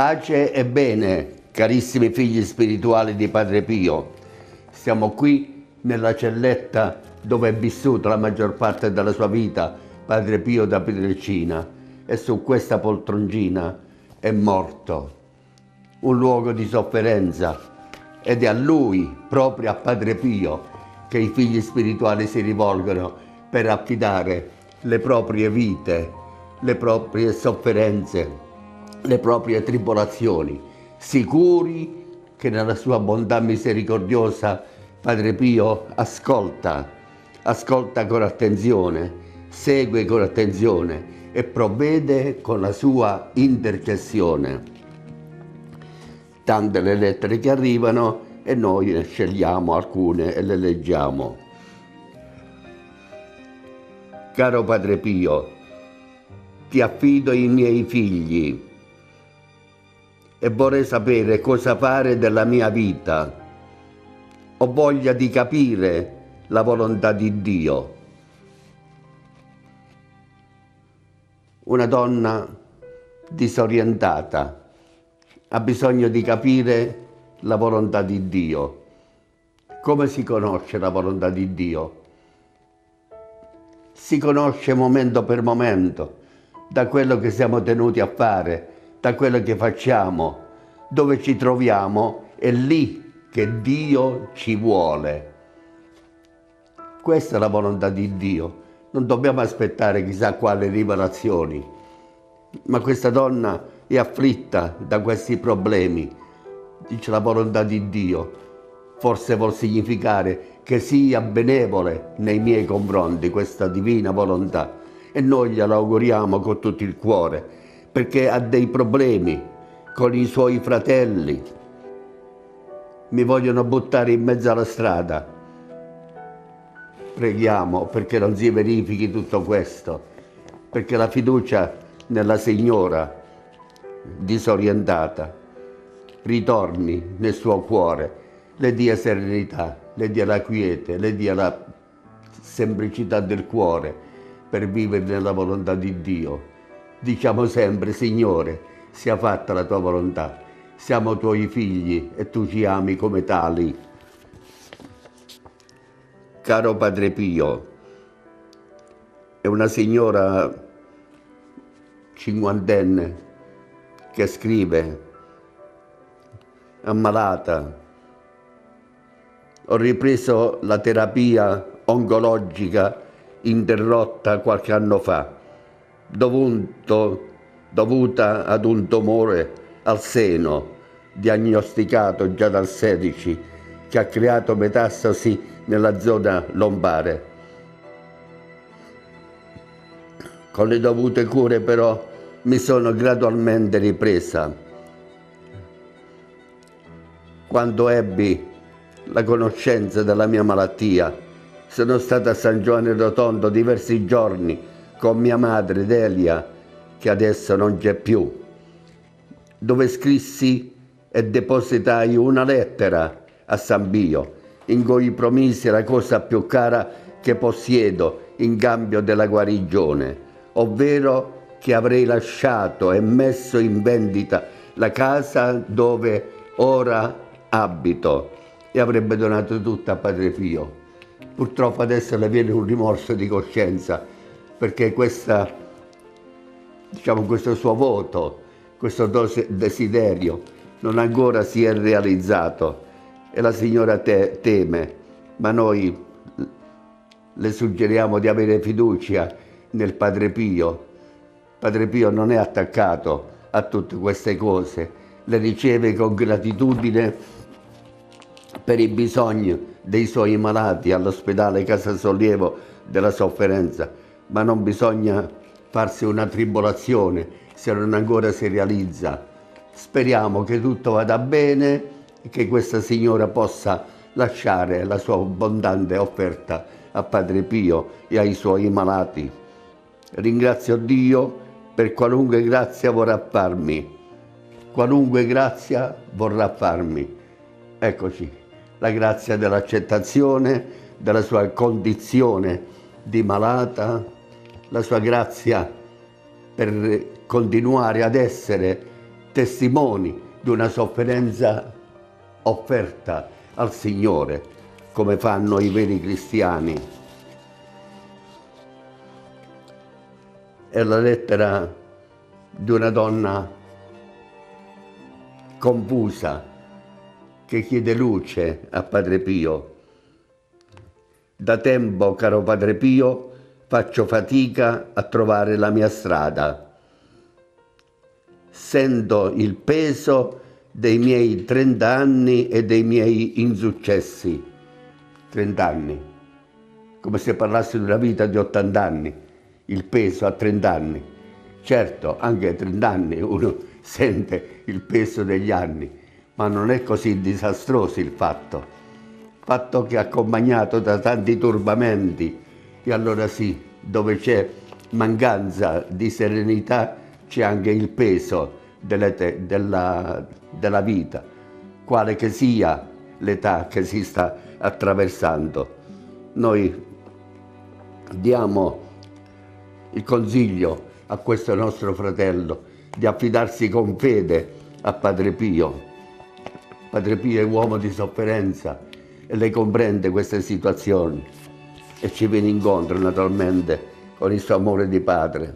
Pace e bene, carissimi figli spirituali di Padre Pio. Siamo qui nella celletta dove è vissuto la maggior parte della sua vita Padre Pio da Pietrelcina e su questa poltroncina è morto. Un luogo di sofferenza ed è a lui, proprio a Padre Pio, che i figli spirituali si rivolgono per affidare le proprie vite, le proprie sofferenze, le proprie tribolazioni, sicuri che nella sua bontà misericordiosa Padre Pio ascolta, ascolta con attenzione, segue con attenzione e provvede con la sua intercessione. Tante le lettere che arrivano e noi ne scegliamo alcune e le leggiamo. Caro Padre Pio, ti affido i miei figli e vorrei sapere cosa fare della mia vita. Ho voglia di capire la volontà di Dio. Una donna disorientata ha bisogno di capire la volontà di Dio. Come si conosce la volontà di Dio? Si conosce momento per momento da quello che siamo tenuti a fare, da quello che facciamo, dove ci troviamo, è lì che Dio ci vuole. Questa è la volontà di Dio. Non dobbiamo aspettare chissà quali rivelazioni. Ma questa donna è afflitta da questi problemi. Dice la volontà di Dio. Forse vuol significare che sia benevole nei miei confronti questa divina volontà. E noi gliela auguriamo con tutto il cuore perché ha dei problemi con i suoi fratelli. Mi vogliono buttare in mezzo alla strada. Preghiamo perché non si verifichi tutto questo, perché la fiducia nella Signora disorientata ritorni nel suo cuore, le dia serenità, le dia la quiete, le dia la semplicità del cuore per vivere nella volontà di Dio Diciamo sempre, Signore, sia fatta la tua volontà. Siamo tuoi figli e tu ci ami come tali. Caro Padre Pio, è una signora cinquantenne che scrive, ammalata. Ho ripreso la terapia oncologica interrotta qualche anno fa dovuto, dovuta ad un tumore al seno diagnosticato già dal 16 che ha creato metastasi nella zona lombare. Con le dovute cure però mi sono gradualmente ripresa. Quando ebbi la conoscenza della mia malattia, sono stata a San Giovanni Rotondo diversi giorni con mia madre Delia, che adesso non c'è più, dove scrissi e depositai una lettera a San Bio, in cui promisi la cosa più cara che possiedo in cambio della guarigione, ovvero che avrei lasciato e messo in vendita la casa dove ora abito e avrebbe donato tutto a Padre Pio. Purtroppo adesso le viene un rimorso di coscienza perché questa, diciamo, questo suo voto, questo desiderio non ancora si è realizzato e la signora te, teme, ma noi le suggeriamo di avere fiducia nel Padre Pio. Padre Pio non è attaccato a tutte queste cose, le riceve con gratitudine per i bisogni dei suoi malati all'ospedale Casa Sollievo della Sofferenza ma non bisogna farsi una tribolazione se non ancora si realizza. Speriamo che tutto vada bene e che questa signora possa lasciare la sua abbondante offerta a Padre Pio e ai suoi malati. Ringrazio Dio per qualunque grazia vorrà farmi, qualunque grazia vorrà farmi. Eccoci, la grazia dell'accettazione della sua condizione di malata, la sua grazia per continuare ad essere testimoni di una sofferenza offerta al Signore, come fanno i veri cristiani. È la lettera di una donna confusa che chiede luce a Padre Pio. Da tempo, caro Padre Pio, faccio fatica a trovare la mia strada. Sento il peso dei miei 30 anni e dei miei insuccessi. 30 anni, come se parlassi di una vita di 80 anni, il peso a 30 anni. Certo, anche a 30 anni uno sente il peso degli anni, ma non è così disastroso il fatto. Il fatto che accompagnato da tanti turbamenti, e allora sì, dove c'è mancanza di serenità c'è anche il peso della, della, della vita, quale che sia l'età che si sta attraversando. Noi diamo il consiglio a questo nostro fratello di affidarsi con fede a Padre Pio. Padre Pio è uomo di sofferenza e lei comprende queste situazioni e ci viene incontro naturalmente con il suo amore di padre.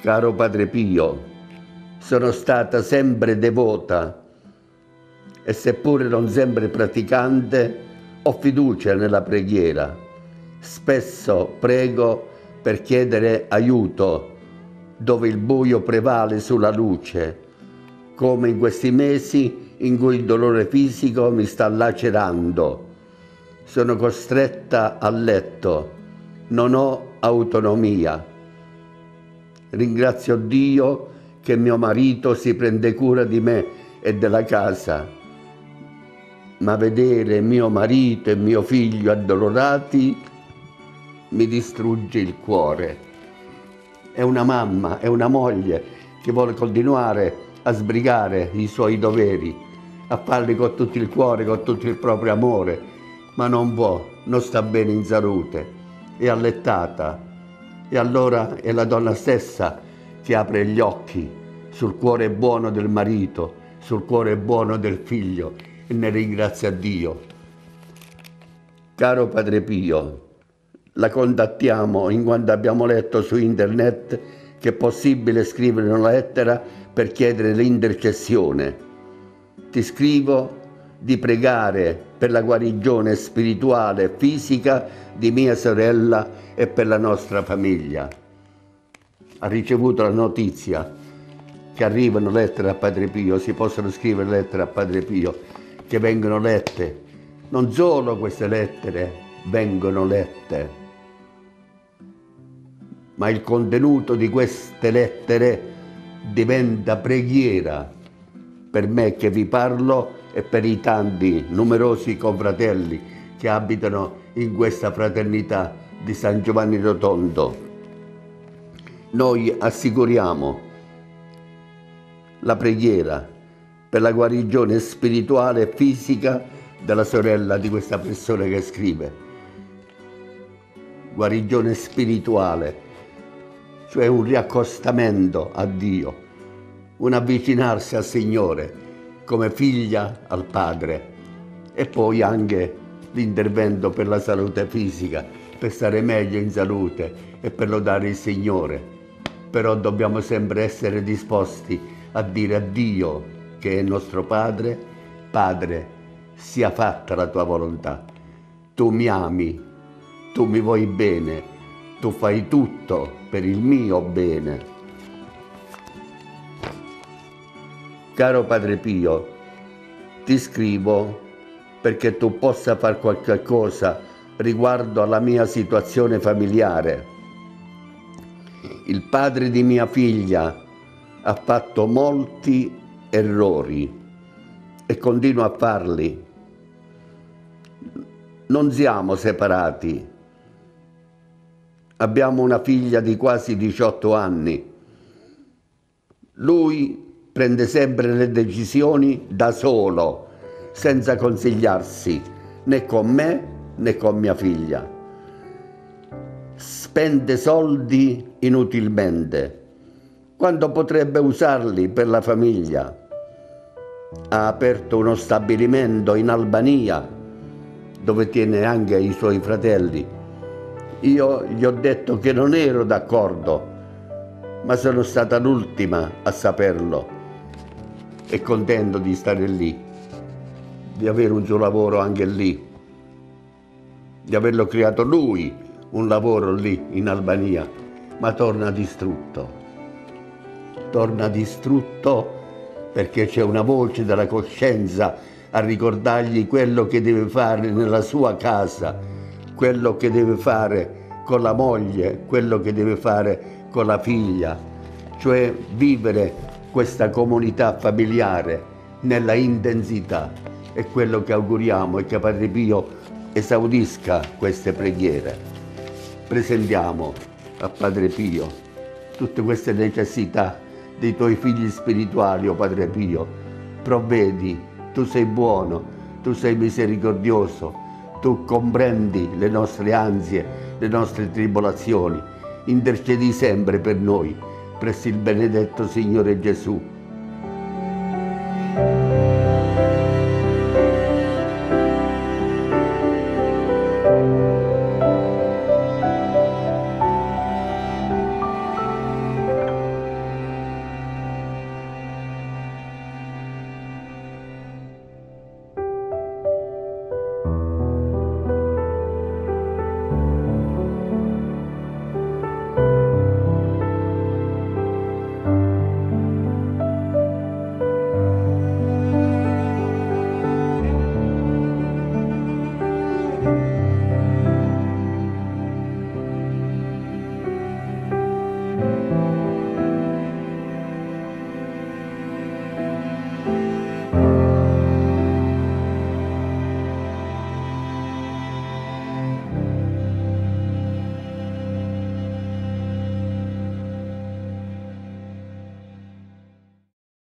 Caro Padre Pio, sono stata sempre devota e seppure non sempre praticante, ho fiducia nella preghiera. Spesso prego per chiedere aiuto dove il buio prevale sulla luce, come in questi mesi in cui il dolore fisico mi sta lacerando sono costretta a letto, non ho autonomia. Ringrazio Dio che mio marito si prende cura di me e della casa, ma vedere mio marito e mio figlio addolorati mi distrugge il cuore. È una mamma, è una moglie che vuole continuare a sbrigare i suoi doveri, a farli con tutto il cuore, con tutto il proprio amore, ma non può, non sta bene in salute, è allettata. E allora è la donna stessa che apre gli occhi sul cuore buono del marito, sul cuore buono del figlio e ne ringrazia Dio. Caro Padre Pio, la contattiamo in quanto abbiamo letto su internet che è possibile scrivere una lettera per chiedere l'intercessione. Ti scrivo di pregare per la guarigione spirituale e fisica di mia sorella e per la nostra famiglia. Ha ricevuto la notizia che arrivano lettere a Padre Pio, si possono scrivere lettere a Padre Pio, che vengono lette. Non solo queste lettere vengono lette, ma il contenuto di queste lettere diventa preghiera per me che vi parlo e per i tanti numerosi confratelli che abitano in questa fraternità di San Giovanni Rotondo. Noi assicuriamo la preghiera per la guarigione spirituale e fisica della sorella di questa persona che scrive. Guarigione spirituale, cioè un riaccostamento a Dio, un avvicinarsi al Signore come figlia al padre e poi anche l'intervento per la salute fisica, per stare meglio in salute e per lodare il Signore. Però dobbiamo sempre essere disposti a dire a Dio, che è nostro Padre, Padre, sia fatta la tua volontà. Tu mi ami, tu mi vuoi bene, tu fai tutto per il mio bene. Caro Padre Pio, ti scrivo perché tu possa fare qualche cosa riguardo alla mia situazione familiare. Il padre di mia figlia ha fatto molti errori e continua a farli. Non siamo separati. Abbiamo una figlia di quasi 18 anni. Lui prende sempre le decisioni da solo, senza consigliarsi né con me né con mia figlia. Spende soldi inutilmente, quando potrebbe usarli per la famiglia. Ha aperto uno stabilimento in Albania dove tiene anche i suoi fratelli. Io gli ho detto che non ero d'accordo, ma sono stata l'ultima a saperlo e contento di stare lì, di avere un suo lavoro anche lì, di averlo creato lui un lavoro lì in Albania, ma torna distrutto. Torna distrutto perché c'è una voce della coscienza a ricordargli quello che deve fare nella sua casa, quello che deve fare con la moglie, quello che deve fare con la figlia, cioè vivere questa comunità familiare nella intensità. È quello che auguriamo e che Padre Pio esaudisca queste preghiere. Presentiamo a Padre Pio tutte queste necessità dei tuoi figli spirituali, o oh Padre Pio. Provvedi tu sei buono, tu sei misericordioso, tu comprendi le nostre ansie, le nostre tribolazioni. Intercedi sempre per noi, presso il benedetto Signore Gesù